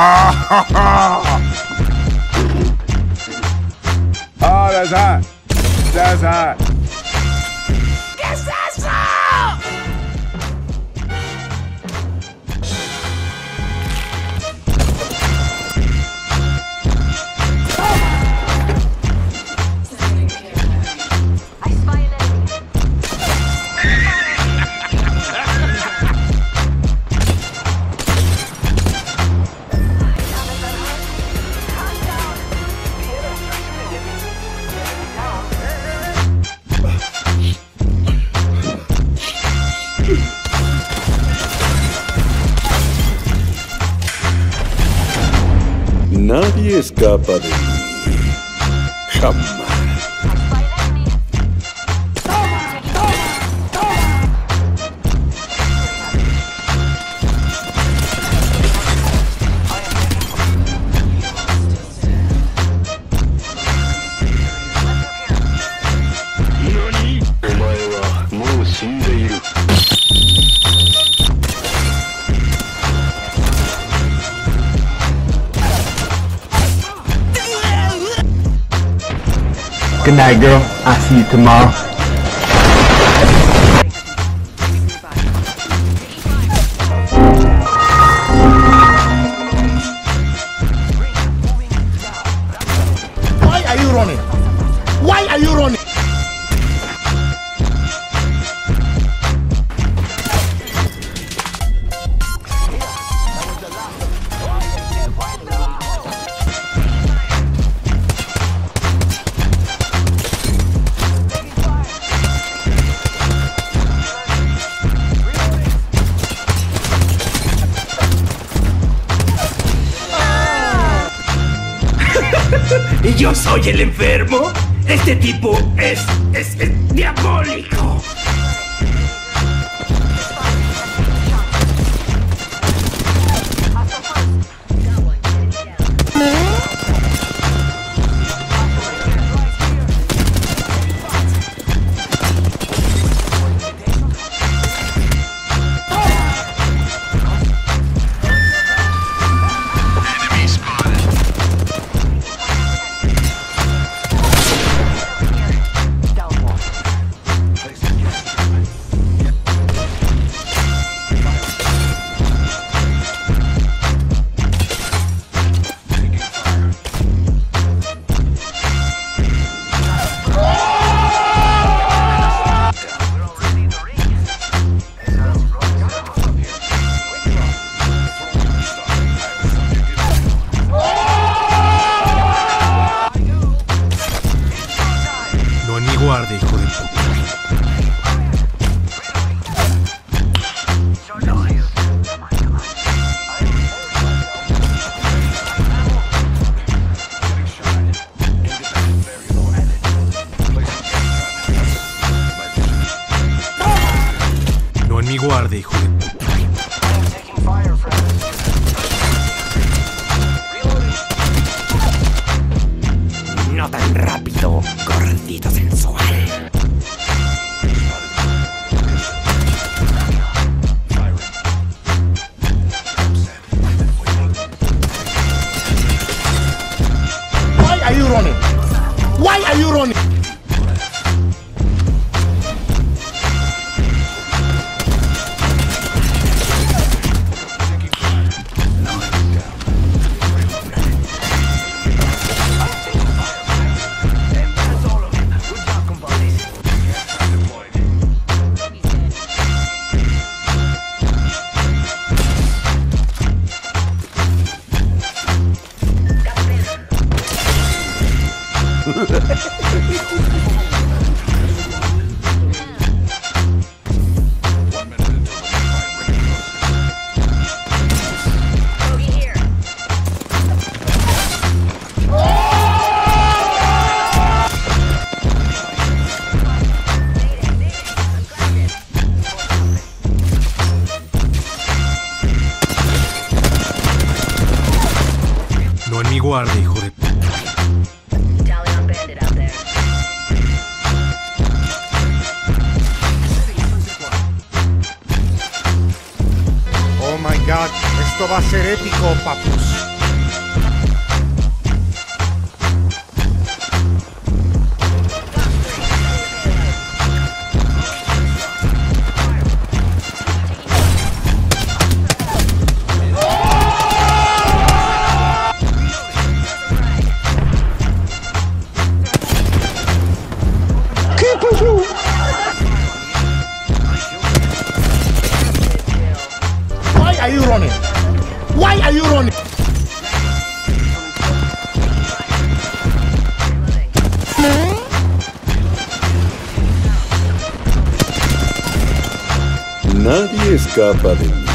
Oh, that's hot. That's hot. Buddy. Come. Good night, girl. I'll see you tomorrow. ¿Y yo soy el enfermo? Este tipo es, es, es diabólico. You running? hijo de Oh my god, esto va a ser épico, papus. इसका परिणाम